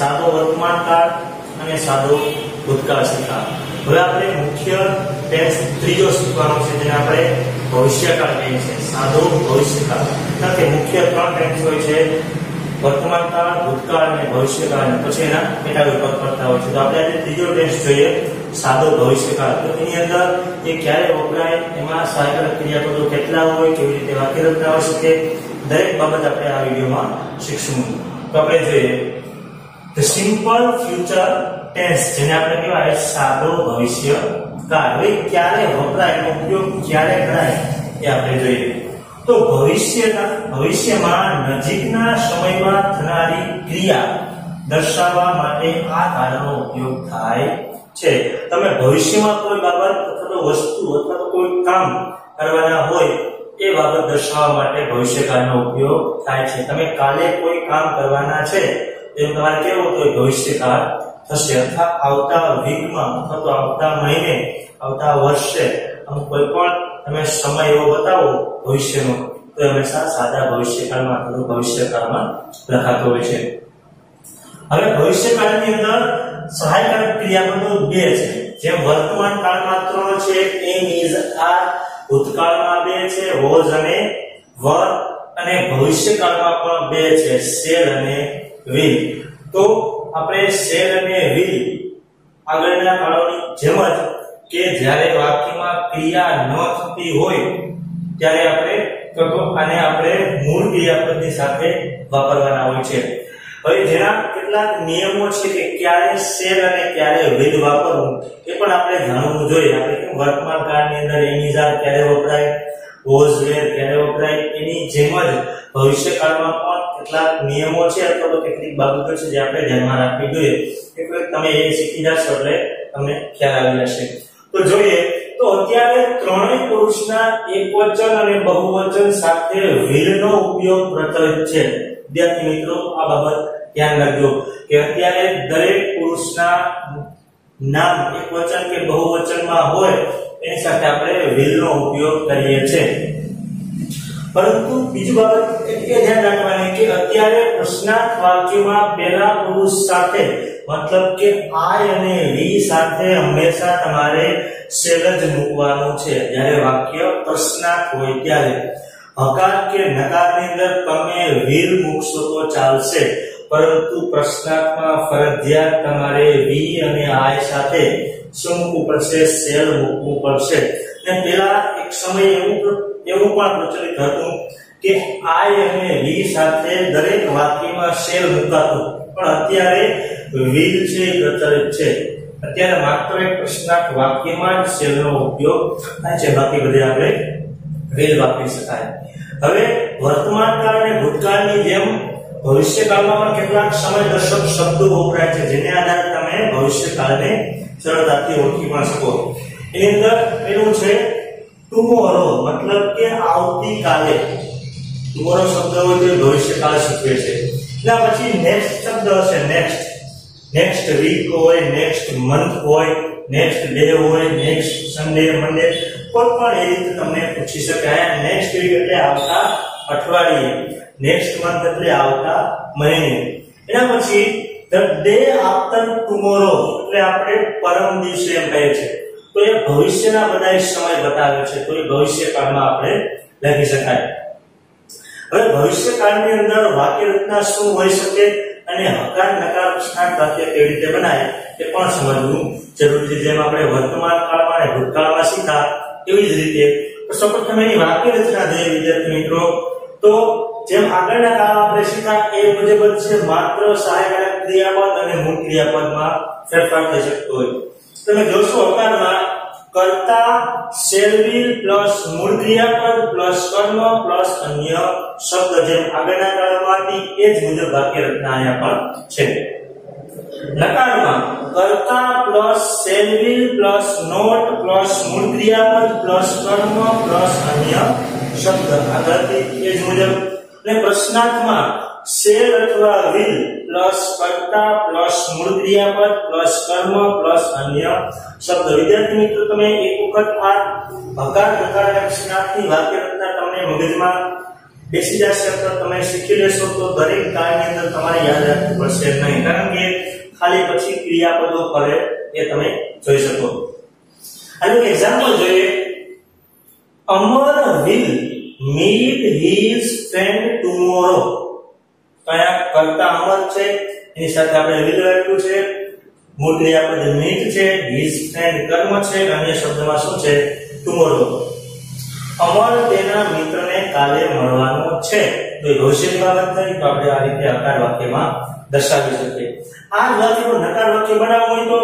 સાદો વર્તમાન કાળ અને સાદો ભૂતકાળ શીખા હવે આપણે મુખ્ય ટેન્સ ત્રીજો શીખવાનો છે, જેને આપણે ભવિષ્યકાળ કહીએ છીએ. સાદો ભવિષ્યકાળ. કારણ કે મુખ્ય ત્રણ ટેન્સ હોય છે, વર્તમાન કાળ, ભૂતકાળ અને ભવિષ્યકાળ. પછી એના પેટા વિભાગ કરતા હોય છે. તો આપણે આજે ત્રીજો ટેસ્ટ જોઈએ, સાદો ભવિષ્યકાળ. તો એની અંદર એ ક્યારે વપરાય, એમાં સહાયક ક્રિયાપદો કેટલા હોય, કેવી રીતે વાક્ય રચના હોય શકે, દરેક બાબત આપણે આ વિડીયોમાં શીખશું. તો આપણે જોઈએ ધ સિમ્પલ ફ્યુચર ટેન્સ જેને આપણે કહેવાય સાદો ભવિષ્ય કાળ. હવે ક્યારે વપરાય એનો ઉપયોગ ક્યારે કરાય એ આપણે જોઈએ. તો ભવિષ્યના, ભવિષ્યમાં નજીકના સમયમાં થનારી ક્રિયા દર્શાવવા માટે આ કાળનો ઉપયોગ થાય છે. તમે ભવિષ્યમાં કોઈ બાબત અથવા તો વસ્તુ અથવા તો કોઈ કામ કરવાના હોય, એ બાબત દર્શાવવા માટે ભવિષ્યકાળનો ઉપયોગ થાય છે. તમે કાલે કોઈ કામ કરવાના છે એમ તમારે કેવો તો ભવિષ્યકાળ થશે. અથવા આવતા વીકમાં અથવા તો આવતા મહિને, આવતા વર્ષે અમુક કોઈ પણ તમે સમય એવો બતાવો ભવિષ્યનો, તો હંમેશા સાદા ભવિષ્યકાળમાં અથવા ભવિષ્યકાળમાં લખાતો હોય છે. હવે ભવિષ્યકાળની અંદર સહાયકારક ક્રિયાપદો બે છે. જેમ વર્તમાન કાળમાં ત્રણ છે એમ ઇઝ આર, ભૂતકાળમાં બે છે વોઝ અને વર, અને ભવિષ્યકાળમાં પણ બે છે, શેર અને વિલ તો આપણે શેલ અને વિલ આગળના કાળોની જેમ જ કે જ્યારે વાક્યમાં ક્રિયા ન થતી હોય, ત્યારે આપણે તો આને આપણે મૂળ ક્રિયાપદની સાથે વાપરવાના હોય છે. હવે જેના કેટલાક નિયમો છે કે ક્યારે શેલ અને ક્યારે વિલ વાપરવું, એ પણ આપણે જાણવું જોઈએ. આપણે વર્તમાન કાળની અંદર એની જાત ક્યારે વપરાય વોઝ વેર ક્યારે વપરાય, એની જેમ જ ભવિષ્યકાળમાં કેટલાક નિયમો છે અથવા તો કેટલીક બાબતો છે જે આપણે ધ્યાનમાં રાખવી જોઈએ. એટલે તમે એ શીખી જશો એટલે તમને ખ્યાલ આવી જશે. તો જોઈએ, તો અત્યારે ત્રણેય પુરુષના એકવચન અને બહુવચન સાથે વિલનો ઉપયોગ પ્રચલિત છે. વિદ્યાર્થી મિત્રો, આ બાબત ધ્યાન રાખજો કે અત્યારે દરેક પુરુષના નામ એકવચન કે બહુવચનમાં હોય, એની સાથે આપણે વિલનો ઉપયોગ કરીએ છીએ. પરંતુ બીજી બાબત એ ધ્યાન રાખવાની કે અત્યારે પ્રશ્નાર્થ વાક્યમાં પહેલા પુરુષ સાથે મતલબ કે આઈ અને વી સાથે હંમેશા તમારે સેલ જ મૂકવાનું છે. જ્યારે વાક્ય પ્રશ્નાર્થ હોય ત્યારે. હકાર કે નકારની અંદર તમે વીર મૂકશો તો ચાલશે, પરંતુ પ્રશ્નાર્થમાં ફરજિયાત તમારે વી અને આઈ સાથે શું મૂકવું પડશે? સેલ મૂકવું પડશે. ને પેલા એક સમય એવું એવું પણ પ્રચલિત હતું કે આઈ અને વી સાથે દરેક વાક્યમાં શેલ મુકાતું. પણ અત્યારે વિલ છે એ પ્રચલિત છે. અત્યારે માત્ર એક પ્રશ્નાર્થ વાક્યમાં જ શેલનો ઉપયોગ થાય છે. બાકી બધે આપણે વિલ વાપરી શકાય. હવે વર્તમાન કાળ અને ભૂતકાળની જેમ ભવિષ્યકાળમાં પણ કેટલાક સમય દર્શક શબ્દો વપરાય છે, જેને આધારે તમે ભવિષ્યકાળને સરળતાથી ઓળખી પણ શકો. એની અંદર પેલું છે ટુમોરો મતલબ કે આવતીકાલે. ટુમોરો શબ્દ હોય તે ભવિષ્યકાળ સૂચવે છે. એના પછી નેક્સ્ટ શબ્દ હશે નેક્સ્ટ નેક્સ્ટ વીક હોય નેક્સ્ટ મંથ હોય નેક્સ્ટ ડે હોય નેક્સ્ટ સન્ડે મંડે કોઈ પણ એ રીતે તમને પૂછી શકાય. નેક્સ્ટ વીક એટલે આવતા અઠવાડિયે. નેક્સ્ટ મંથ એટલે આવતા મહિને. એના પછી ધ ડે આફ્ટર ટુમોરો એટલે આપણે પરમ દિવસે એમ કહે છે. તો એ ભવિષ્યના બધા સમય બતાવે છે. તો એ ભવિષ્યકાળમાં આપણે લખી શકાય. હવે ભવિષ્યકાળની અંદર વાક્ય રચના શું હોઈ શકે અને હકાર, નકાર સ્થાન વાક્ય કેવી રીતે બનાય એ પણ સમજવું જરૂરી છે. જેમ આપણે વર્તમાન કાળમાં ભૂતકાળમાં શીખા એવી જ રીતે. સૌપ્રથમ એની વાક્ય રચના જોઈએ વિદ્યાર્થી મિત્રો. તો જેમ આગળના કાળમાં આપણે શીખા એ મુજબ જ છે, માત્ર સહાયક ક્રિયાપદ અને મૂળ ક્રિયાપદમાં ફેરફાર થઈ શકતો હોય. તમે જોશો હકારમાં કર્તા શેલવિલ પ્લસ મૂળ ક્રિયાપદ પ્લસ કર્મ પ્લસ અન્ય શબ્દ જેમ આગળના કાળમાં હતી એ જ મુજબ વાક્ય રચના અહીંયા પણ છે. નકારમાં કર્તા plus shall will plus not plus મૂળ ક્રિયાપદ પ્લસ કર્મ પ્લસ અન્ય શબ્દ. આગળથી એ જ મુજબ. ને પ્રશ્નાર્થમાં શેલ અથવા વિલ પ્લસ કર્તા પ્લસ મૂળ ક્રિયાપદ પ્લસ કર્મ પ્લસ અન્ય શબ્દ. વિદ્યાર્થી મિત્રો, તમે એક વખત આ ભકાર ભકાર અને પ્રશ્નાર્થની વાક્ય રચના તમને મગજમાં બેસી જશે તો તમે શીખી લેશો તો દરેક કાળની અંદર તમારે યાદ રાખવું પડશે નહીં. કારણ કે ખાલી પછી ક્રિયાપદો કરે એ તમે જોઈ શકો. આનું એક્ઝામ્પલ જોઈએ. Amar will meet his friend tomorrow કયા કર્તા અમર છે, એની સાથે આપણે વિલ રાખ્યું છે. મૂળ આપણે મીટ છે હિઝ ફ્રેન્ડ કર્મ છે અન્ય શબ્દમાં શું છે ટુમોરો અમર તેના મિત્રને કાલે મળવાનો છે. તો ભવિષ્યની બાબત થઈ, તો આપણે આ રીતે આકાર વાક્યમાં દર્શાવી શકીએ આ જ વાક્યનો નકાર વાક્ય બનાવવું હોય તો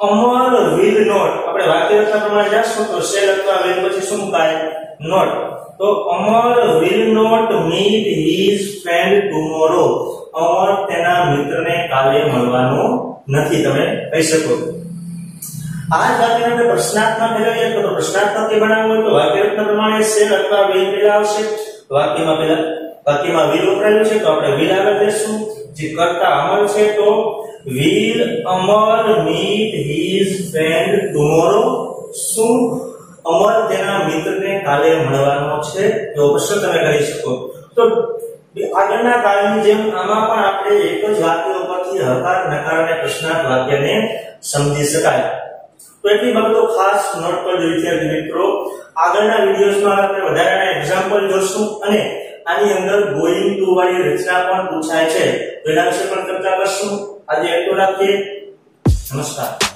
અમર વિલ નોટ. આપણે વાક્ય રચના પ્રમાણે જાશું તો શેલ અથવા વિલ પછી શું મુકાય? નોટ. તો Amar will not meet his friend tomorrow Amar તેના મિત્રને કાલે મળવાનો નથી. તમે કહી શકો આ જ વાક્યને આપણે પ્રશ્નાત્મક ફેરવીએ તો પ્રશ્નાત્મક બનાવવું હોય તો વાક્ય રચના પ્રમાણે શેલ અથવા વિલ પહેલા આવશે વાક્યમાં પેલા વાક્યમાં વિલ ઉપરાયું છે તો આપણે વિલ આગળ દેશું જે કરતા અમર છે તો will Amar meet his friend tomorrow શું અમર તેના મિત્રને કાલે મળવાનો છે? તો પ્રશ્ન તમે કરી શકો. તો આગળના કાળની જેમ આમાં પણ આપણે એક જ વાક્ય ઉપરથી હકાર, નકાર અને પ્રશ્નાર્થ વાક્યને સમજી શકાય. તો એટલી બાબતો ખાસ નોટ કરજો વિદ્યાર્થી મિત્રો. આગળના વિડીયોઝમાં આપણે વધારાના એક્ઝામ્પલ જોશું અને આની અંદર ગોઈંગ ટુ વાળી રચના પણ પૂછાય છે. તો એના વિશે પણ ચર્ચા કરશું. આજે એટલું રાખીએ. નમસ્કાર.